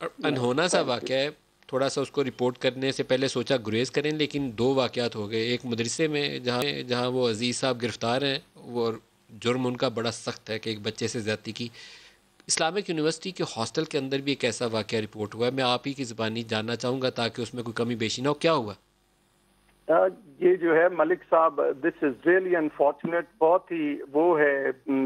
अनहोना सा वाक़ है। थोड़ा सा उसको रिपोर्ट करने से पहले सोचा गुरेज करें, लेकिन दो वाक़ात हो गए। एक मदरसे में, जहाँ जहाँ वो अज़ीज़ साहब गिरफ़्तार हैं, वो जुर्म उनका बड़ा सख्त है कि एक बच्चे से ज़्यादा की। इस्लामिक यूनिवर्सिटी के हॉस्टल के अंदर भी एक ऐसा वाक़ रिपोर्ट हुआ है। मैं आप ही की ज़बानी जानना चाहूँगा ताकि उसमें कोई कमी बेशी ना हो। क्या हुआ? ये जो है मलिक साहब दिस इज़ रियली अनफॉर्चुनेट बहुत ही वो है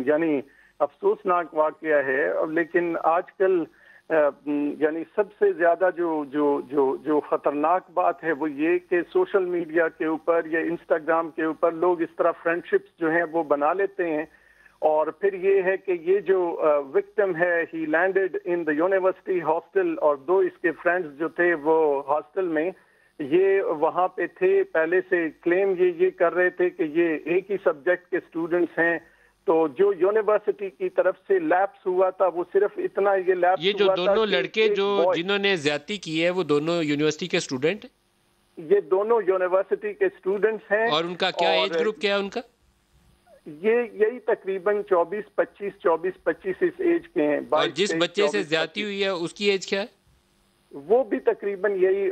यानी अफसोसनाक वाक़ है। लेकिन आजकल यानी सबसे ज़्यादा जो जो जो जो खतरनाक बात है वो ये कि सोशल मीडिया के ऊपर या इंस्टाग्राम के ऊपर लोग इस तरह फ्रेंडशिप्स जो हैं वो बना लेते हैं। और फिर ये है कि ये जो विक्टिम है he landed in the university hostel और दो इसके फ्रेंड्स जो थे वो हॉस्टल में, ये वहाँ पे थे। पहले से क्लेम ये ये कर रहे थे कि ये एक ही सब्जेक्ट के स्टूडेंट्स हैं। तो जो यूनिवर्सिटी की तरफ़ से लैप्स हुआ था वो सिर्फ़ इतना ये लैप्स ये जो दोनों लड़के जो जिन्होंने ज़्यादा की है वो दोनों यूनिवर्सिटी के स्टूडेंट ये दोनों यूनिवर्सिटी के स्टूडेंट्स हैं और उनका क्या एज ग्रुप क्या है उनका? ये यही तकरीबन 24 25 24 25 इस एज के हैं। और जिस बच्चे से ज़्यादा हुई है उसकी एज क्या है? वो भी तकरीबन यही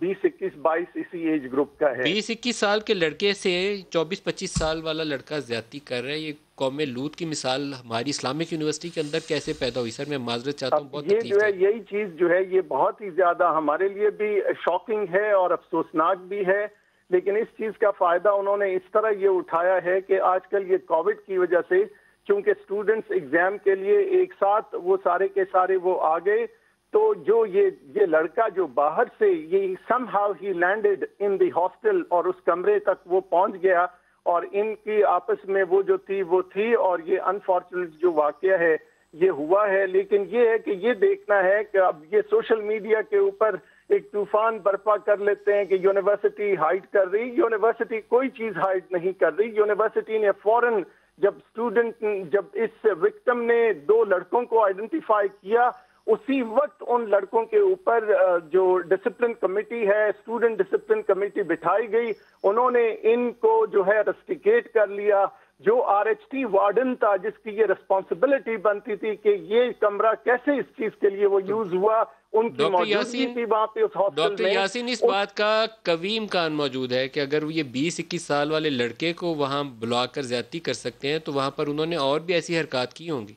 बीस इक्कीस बाईस इसी एज ग्रुप का है। बीस इक्कीस साल के लड़के से चौबीस पच्चीस साल वाला लड़का ज़्यादा कर रहा है। ये कौम लूत की मिसाल हमारी इस्लामिक यूनिवर्सिटी के अंदर कैसे पैदा हुई? सर मैं माजरत चाहता हूँ बहुत ये जो है। यही चीज़ जो है ये बहुत ही ज़्यादा हमारे लिए भी शॉकिंग है और अफसोसनाक भी है। लेकिन इस चीज़ का फ़ायदा उन्होंने इस तरह ये उठाया है कि आजकल ये कोविड की वजह से चूँकि स्टूडेंट्स एग्ज़ाम के लिए एक साथ वो सारे के सारे वो आ गए तो जो ये ये लड़का जो बाहर से ये somehow he landed in the hostel और उस कमरे तक वो पहुँच गया और इनकी आपस में वो जो थी, वो थी और ये अनफॉर्चुनेट जो वाक्य है, ये हुआ है। लेकिन ये है कि ये देखना है कि अब ये सोशल मीडिया के ऊपर एक तूफ़ान बर्पा कर लेते हैं कि यूनिवर्सिटी हाइड कर रही यूनिवर्सिटी कोई चीज़ हाइड नहीं कर रही। यूनिवर्सिटी ने फॉरन जब स्टूडेंट जब इस विक्टिम ने दो लड़कों को आइडेंटिफाई किया उसी वक्त उन लड़कों के ऊपर जो डिसिप्लिन कमेटी है स्टूडेंट डिसिप्लिन कमेटी बिठाई गई उन्होंने इनको जो है रस्टिकेट कर लिया। जो आरएचटी वार्डन था जिसकी ये रिस्पॉन्सिबिलिटी बनती थी कि ये कमरा कैसे इस चीज़ के लिए वो यूज़ हुआ उनकी मौजूदगी थी वहाँ पे उस हॉस्टल डॉक्टर यासीन इस बात का कवी इम्कान मौजूद है कि अगर ये 20-21 साल वाले लड़के को वहाँ बुलाकर ज़्यादा कर सकते हैं तो वहाँ पर उन्होंने और भी ऐसी हरकत की होंगी।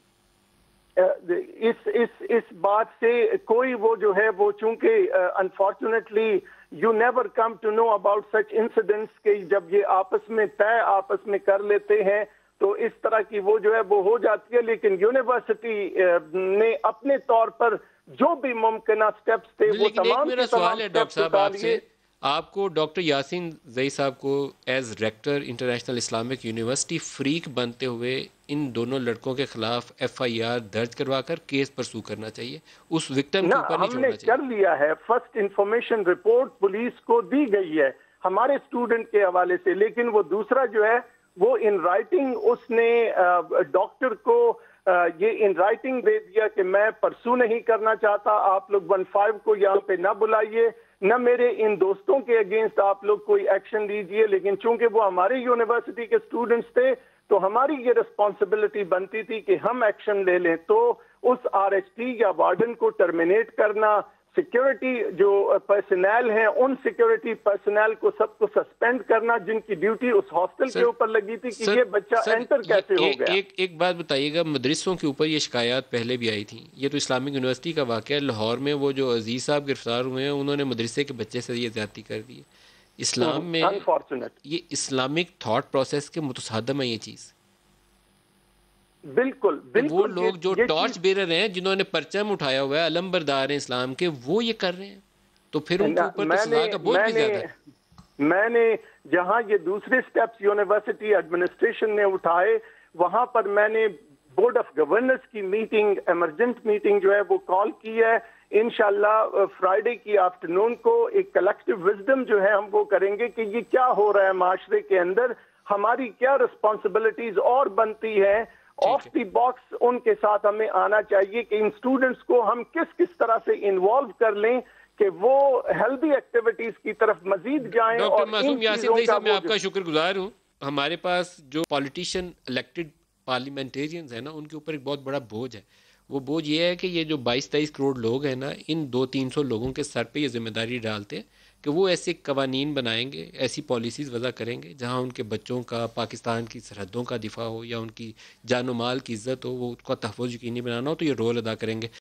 इस इस इस बात से कोई वो जो है वो चूँकि unfortunately you never come to know about such incidents के जब ये आपस में तय आपस में कर लेते हैं तो इस तरह की वो जो है वो हो जाती है। लेकिन यूनिवर्सिटी ने अपने तौर पर जो भी मुमकिन स्टेप्स थे वो तमाम सवाल है डॉक्टर साहब आपसे। आपको डॉक्टर यासिन जई साहब को as rector International Islamic University freak बनते हुए इन दोनों लड़कों के खिलाफ एफआईआर दर्ज करवाकर केस परसू करना चाहिए। उस विक्टिम के ऊपर नहीं हमने कर लिया है। फ़र्स्ट इंफॉर्मेशन रिपोर्ट पुलिस को दी गई है हमारे स्टूडेंट के हवाले से। लेकिन वो दूसरा जो है वो इन राइटिंग उसने डॉक्टर को ये इन राइटिंग दे दिया कि मैं परसू नहीं करना चाहता। आप लोग वन फाइव को यहाँ पे ना बुलाइए। न मेरे इन दोस्तों के अगेंस्ट आप लोग कोई एक्शन लीजिए, लेकिन चूँकि वो हमारे यूनिवर्सिटी के स्टूडेंट्स थे तो हमारी ये रिस्पॉन्सिबिलिटी बनती थी कि हम एक्शन ले लें तो उस आरएचटी या वार्डन को टर्मिनेट करना सिक्योरिटी जो पर्सनल हैं उन सिक्योरिटी पर्सनल को सबको सस्पेंड करना जिनकी ड्यूटी उस हॉस्टल के ऊपर लगी थी कि ये बच्चा सर, एंटर कैसे हो गया। एक एक बात बताइएगा मदरसों के ऊपर ये शिकायत पहले भी आई थी। ये तो इस्लामिक यूनिवर्सिटी का वाक़ लाहौर में वो जो अज़ीज़ साहब गिरफ़्तार हुए हैं उन्होंने मदरसे के बच्चे से ये ज़्यादा कर दी। इस्लाम में अनफॉर्चुनेट ये इस्लामिक थाट प्रोसेस के मुतसादम है ये चीज़। बिल्कुल बिल्कुल वो लोग जो टॉर्च बेरर हैं जिन्होंने परचम उठाया हुआ है अलम बरदार हैं इस्लाम के वो ये कर रहे हैं। तो फिर उनके ऊपर तो का बोझ भी ज़्यादा है। मैंने जहाँ ये दूसरे स्टेप्स यूनिवर्सिटी एडमिनिस्ट्रेशन ने उठाए वहाँ पर मैंने बोर्ड ऑफ़ गवर्नर्स की मीटिंग इमरजेंट मीटिंग जो है वो कॉल की है। इनशाला फ्राइडे की आफ्टरनून को एक कलेक्टिव विजडम जो है हम वो करेंगे कि ये क्या हो रहा है माशरे के अंदर हमारी क्या रिस्पॉन्सिबिलिटीज और बनती है। ऑफ़ दी बॉक्स उनके साथ हमें आना चाहिए कि इन स्टूडेंट्स को हम किस किस तरह से इन्वॉल्व कर लें कि वो हेल्दी एक्टिविटीज़ की तरफ़ मजीद जाएँ डॉक्टर मासूम यासिन साहब मैं आपका शुक्रगुजार हूँ। हमारे पास जो पॉलिटिशियन इलेक्टेड पार्लियामेंटेरियंस है ना उनके ऊपर एक बहुत बड़ा बोझ है। वो बोझ ये है कि ये जो बाईस तेईस करोड़ लोग हैं ना इन दो तीन सौ लोगों के सर पे ये ज़िम्मेदारी डालते हैं। कि वो ऐसे कवानीन बनाएँगे, ऐसी पॉलिसीज़ वज़ा करेंगे, जहाँ उनके बच्चों का, पाकिस्तान की सरहदों का दिफा हो या उनकी जान माल की इज़्ज़त हो, वो उसका तहफ़ यकीनी बनाना हो तो ये रोल अदा करेंगे।